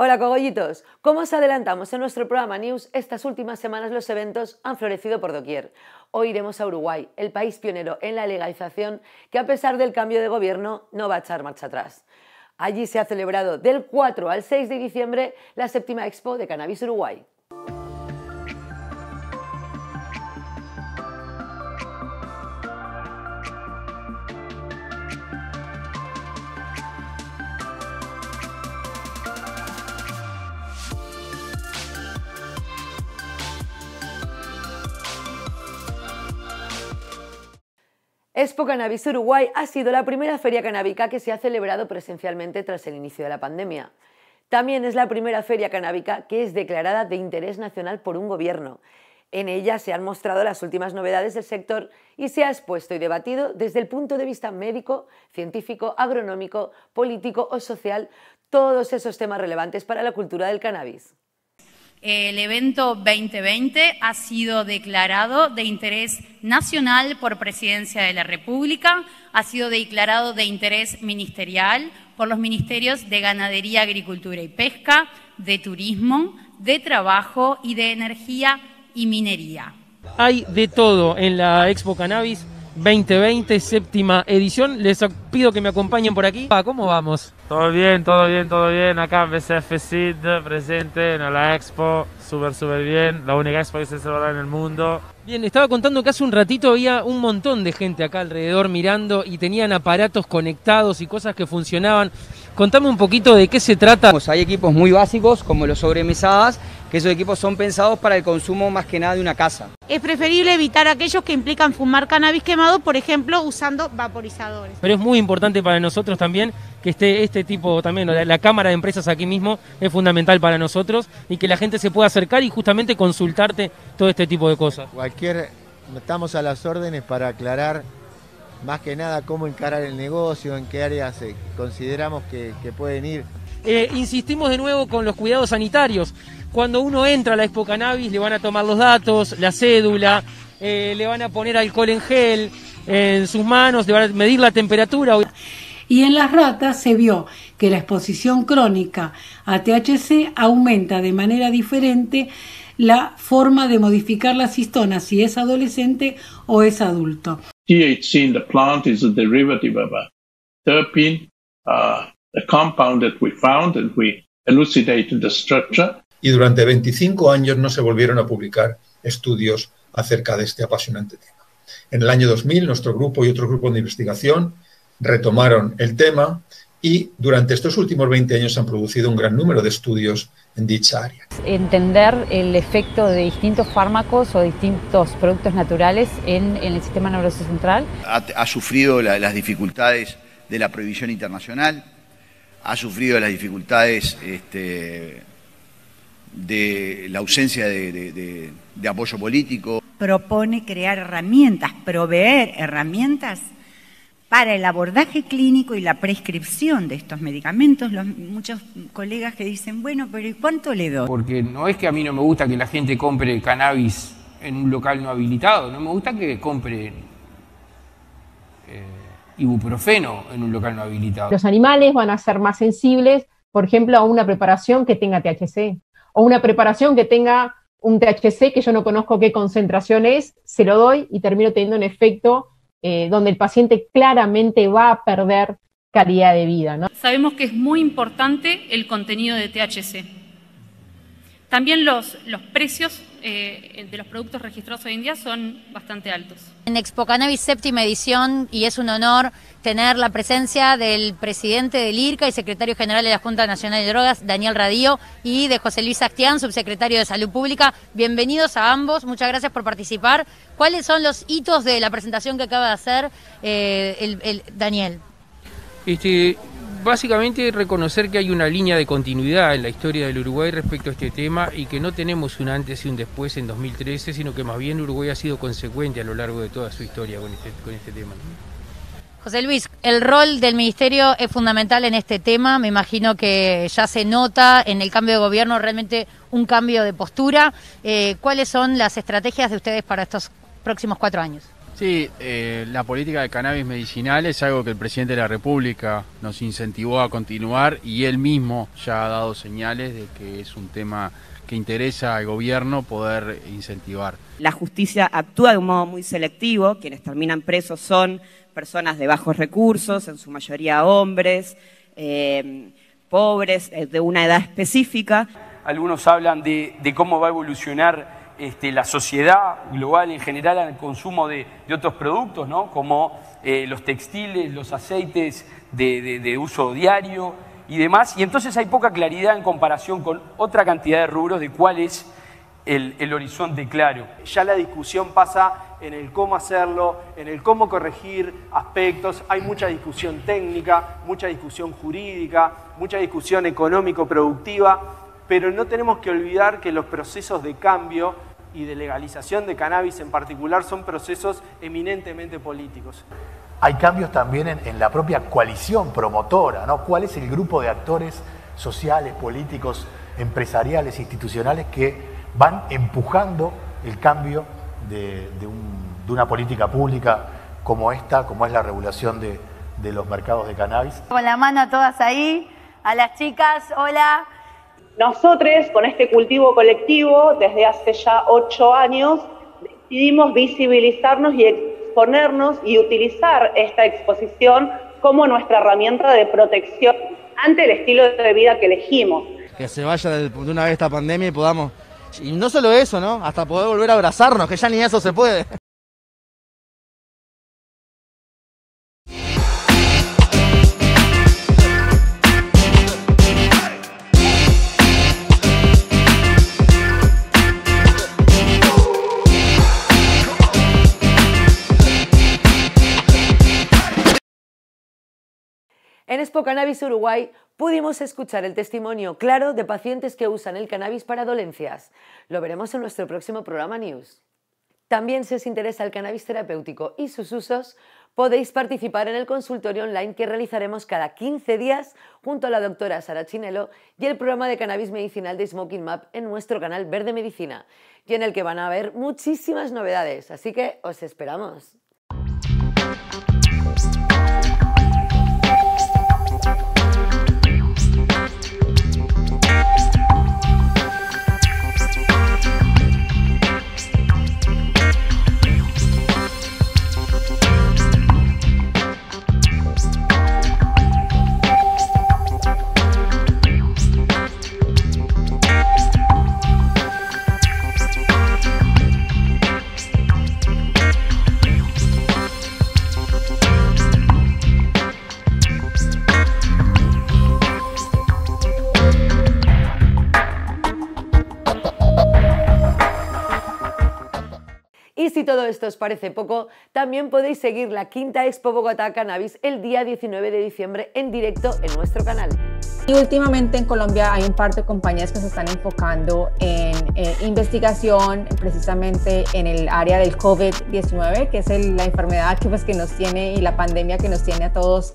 Hola cogollitos, como os adelantamos en nuestro programa News, estas últimas semanas los eventos han florecido por doquier. Hoy iremos a Uruguay, el país pionero en la legalización que a pesar del cambio de gobierno no va a echar marcha atrás. Allí se ha celebrado del 4 al 6 de diciembre la séptima expo de Cannabis Uruguay. Expo Cannabis Uruguay ha sido la primera feria canábica que se ha celebrado presencialmente tras el inicio de la pandemia. También es la primera feria canábica que es declarada de interés nacional por un gobierno. En ella se han mostrado las últimas novedades del sector y se ha expuesto y debatido desde el punto de vista médico, científico, agronómico, político o social todos esos temas relevantes para la cultura del cannabis. El evento 2020 ha sido declarado de interés nacional por Presidencia de la República, ha sido declarado de interés ministerial por los ministerios de Ganadería, Agricultura y Pesca, de Turismo, de Trabajo y de Energía y Minería. Hay de todo en la Expo Cannabis 2020, séptima edición. Les pido que me acompañen por aquí. ¿Cómo vamos? Todo bien, todo bien, todo bien. Acá BCF SID presente en la expo. Súper, súper bien. La única expo que se celebra en el mundo. Bien, estaba contando que hace un ratito había un montón de gente acá alrededor mirando y tenían aparatos conectados y cosas que funcionaban. Contame un poquito de qué se trata. Hay equipos muy básicos como los sobremesadas, que esos equipos son pensados para el consumo más que nada de una casa. Es preferible evitar aquellos que implican fumar cannabis quemado, por ejemplo, usando vaporizadores. Pero es muy importante para nosotros también que esté este tipo también, la, la, cámara de empresas aquí mismo es fundamental para nosotros y que la gente se pueda acercar y justamente consultarte todo este tipo de cosas. Cualquier, estamos a las órdenes para aclarar más que nada cómo encarar el negocio, en qué áreas eh, consideramos que, que, pueden ir. Eh, insistimos de nuevo con los cuidados sanitarios. Cuando uno entra a la Expo Cannabis le van a tomar los datos, la cédula, eh, le van a poner alcohol en gel en sus manos, le van a medir la temperatura. Y en las ratas se vio que la exposición crónica a THC aumenta de manera diferente la forma de modificar las histonas si es adolescente o es adulto. THC in the plant is a derivative of a terpene, uh, a compound that we found and we elucidated the structure. Y durante 25 años no se volvieron a publicar estudios acerca de este apasionante tema. En el año 2000, nuestro grupo y otro grupo de investigación retomaron el tema y durante estos últimos 20 años se han producido un gran número de estudios en dicha área. Entender el efecto de distintos fármacos o distintos productos naturales en, en el sistema nervioso central. Ha, ha sufrido la, las dificultades de la prohibición internacional, ha sufrido las dificultades este, de la ausencia de, de, de, de apoyo político. Propone crear herramientas, proveer herramientas para el abordaje clínico y la prescripción de estos medicamentos. Los, muchos colegas que dicen, bueno, pero ¿y cuánto le doy? Porque no es que a mí no me gusta que la gente compre cannabis en un local no habilitado, no me gusta que compre ibuprofeno en un local no habilitado. Los animales van a ser más sensibles, por ejemplo, a una preparación que tenga THC o una preparación que tenga un THC que yo no conozco qué concentración es, se lo doy y termino teniendo un efecto eh, donde el paciente claramente va a perder calidad de vida. ¿no? Sabemos que es muy importante el contenido de THC. También los, los precios eh, de los productos registrados hoy en día son bastante altos. En Expo Cannabis séptima edición, y es un honor tener la presencia del presidente del IRCA y secretario general de la Junta Nacional de Drogas, Daniel Radío, y de José Luis Astián, subsecretario de Salud Pública. Bienvenidos a ambos, muchas gracias por participar. ¿Cuáles son los hitos de la presentación que acaba de hacer eh, el, el Daniel? Este, básicamente reconocer que hay una línea de continuidad en la historia del Uruguay respecto a este tema y que no tenemos un antes y un después en 2013, sino que más bien Uruguay ha sido consecuente a lo largo de toda su historia con este, con este tema. José Luis, el rol del Ministerio es fundamental en este tema. Me imagino que ya se nota en el cambio de gobierno realmente un cambio de postura. Eh, ¿Cuáles son las estrategias de ustedes para estos próximos cuatro años? Sí, eh, la política de cannabis medicinal es algo que el presidente de la República nos incentivó a continuar y él mismo ya ha dado señales de que es un tema que interesa al gobierno poder incentivar. La justicia actúa de un modo muy selectivo, quienes terminan presos son personas de bajos recursos, en su mayoría hombres, eh, pobres, eh, de una edad específica. Algunos hablan de, cómo va a evolucionar este, la sociedad global en general al consumo de, otros productos, ¿no? como eh, los textiles, los aceites de, uso diario y demás. Y entonces hay poca claridad en comparación con otra cantidad de rubros de cuál es el, el horizonte claro. Ya la discusión pasa en el cómo hacerlo, en el cómo corregir aspectos. Hay mucha discusión técnica, mucha discusión jurídica, mucha discusión económico-productiva, pero no tenemos que olvidar que los procesos de cambio y de legalización de cannabis en particular son procesos eminentemente políticos. Hay cambios también en, la propia coalición promotora, ¿no? ¿Cuál es el grupo de actores sociales, políticos, empresariales, institucionales que van empujando el cambio de, una política pública como esta, como es la regulación de, de los mercados de cannabis. Con la mano a todas ahí, a las chicas, hola. Nosotros, con este cultivo colectivo, desde hace ya ocho años, decidimos visibilizarnos y exponernos y utilizar esta exposición como nuestra herramienta de protección ante el estilo de vida que elegimos. Que se vaya de una vez esta pandemia y podamos y no solo eso, ¿no? Hasta poder volver a abrazarnos, que ya ni eso se puede. Cannabis Uruguay pudimos escuchar el testimonio claro de pacientes que usan el cannabis para dolencias. Lo veremos en nuestro próximo programa News. También si os interesa el cannabis terapéutico y sus usos, podéis participar en el consultorio online que realizaremos cada 15 días junto a la doctora Sara Chinelo y el programa de cannabis medicinal de Smoking Map en nuestro canal Verde Medicina, y en el que van a haber muchísimas novedades, así que os esperamos. Todo esto os parece poco, también podéis seguir la quinta Expo Bogotá Cannabis el día 19 de diciembre en directo en nuestro canal. Y últimamente en Colombia hay un par de compañías que se están enfocando en eh, investigación precisamente en el área del COVID-19, que es la enfermedad pues, que nos tiene y la pandemia que nos tiene a todos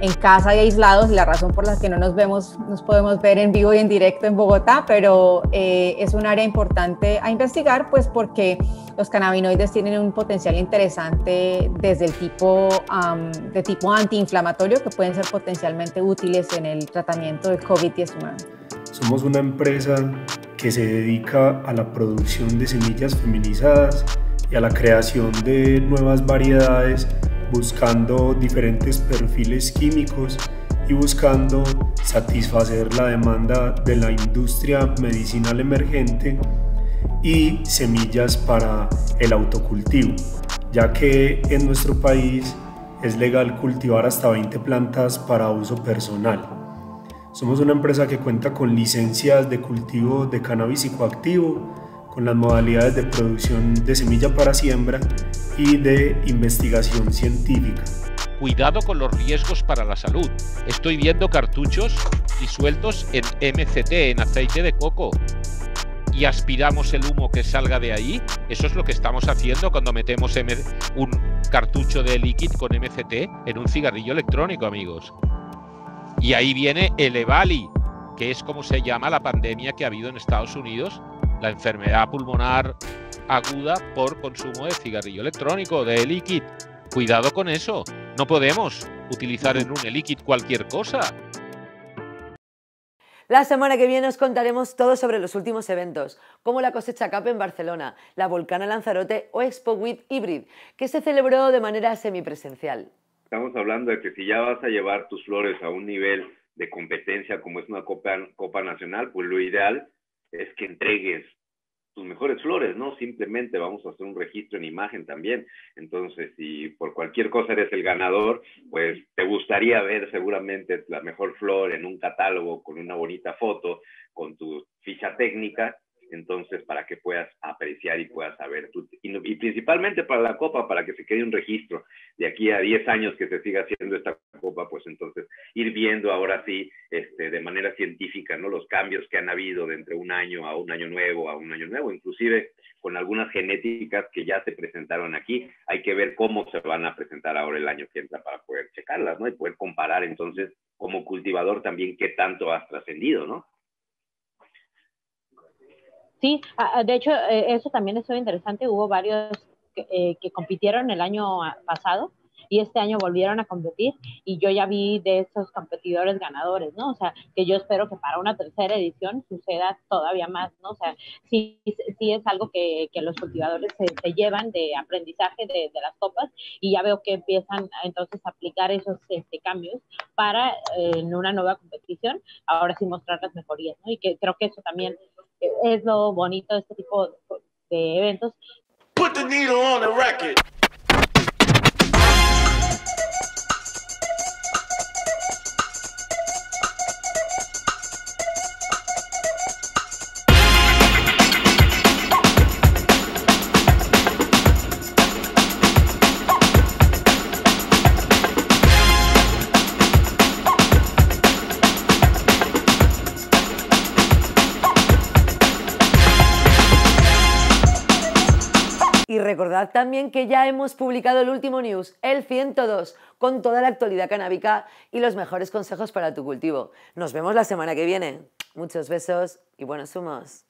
en casa y aislados, la razón por la que no nos vemos, nos podemos ver en vivo y en directo en Bogotá, pero eh, es un área importante a investigar, pues porque los cannabinoides tienen un potencial interesante desde el tipo de tipo antiinflamatorio que pueden ser potencialmente útiles en el tratamiento del COVID-19. Somos una empresa que se dedica a la producción de semillas feminizadas y a la creación de nuevas variedades buscando diferentes perfiles químicos y buscando satisfacer la demanda de la industria medicinal emergente y semillas para el autocultivo, ya que en nuestro país es legal cultivar hasta 20 plantas para uso personal. Somos una empresa que cuenta con licencias de cultivo de cannabis psicoactivo, con las modalidades de producción de semilla para siembra y de investigación científica. Cuidado con los riesgos para la salud. Estoy viendo cartuchos disueltos en MCT, en aceite de coco. Y aspiramos el humo que salga de ahí. Eso es lo que estamos haciendo cuando metemos un cartucho de líquido con MCT en un cigarrillo electrónico, amigos. Y ahí viene el EVALI, que es como se llama la pandemia que ha habido en Estados Unidos, la enfermedad pulmonar aguda por consumo de cigarrillo electrónico, de e-liquid. Cuidado con eso. No podemos utilizar en un e-liquid cualquier cosa. La semana que viene os contaremos todo sobre los últimos eventos, como la cosecha CAP en Barcelona, la Volcana Lanzarote o Expo With Hybrid, que se celebró de manera semipresencial. Estamos hablando de que si ya vas a llevar tus flores a un nivel de competencia como es una Copa, Copa Nacional, pues lo ideal es que entregues tus mejores flores, ¿no? Simplemente vamos a hacer un registro en imagen también. Entonces, si por cualquier cosa eres el ganador, pues te gustaría ver seguramente la mejor flor en un catálogo con una bonita foto, con tu ficha técnica entonces para que puedas apreciar y puedas saber, y, principalmente para la copa, para que se quede un registro de aquí a 10 años que se siga haciendo esta copa, pues entonces ir viendo ahora sí, este, de manera científica, ¿no? Los cambios que han habido de entre un año a un año nuevo, a un año nuevo, inclusive con algunas genéticas que ya se presentaron aquí, hay que ver cómo se van a presentar ahora el año que entra para poder checarlas, ¿no? Y poder comparar entonces como cultivador también qué tanto has trascendido, ¿no? Sí, de hecho, eh, eso también es muy interesante. Hubo varios eh, que, compitieron el año pasado y este año volvieron a competir y yo ya vi de esos competidores ganadores, ¿no? O sea, que yo espero que para una tercera edición suceda todavía más, ¿no? O sea, sí, sí es algo que, que los cultivadores se, llevan de aprendizaje de, de, las copas y ya veo que empiezan entonces a aplicar esos este, cambios para eh, en una nueva competición, ahora sí mostrar las mejorías, ¿no? Y que creo que eso también es lo bonito de este tipo de eventos. Put the needle on the record. Recordad también que ya hemos publicado el último news, el 102, con toda la actualidad canábica y los mejores consejos para tu cultivo. Nos vemos la semana que viene. Muchos besos y buenos humos.